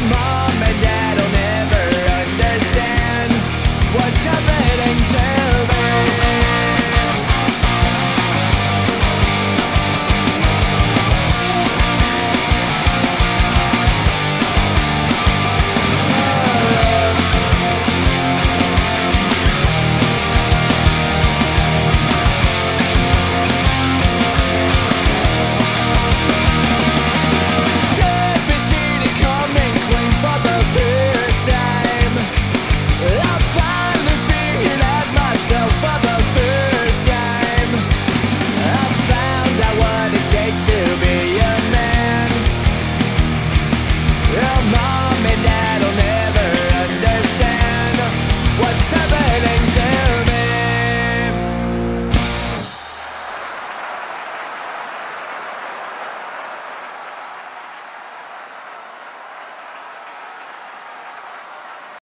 my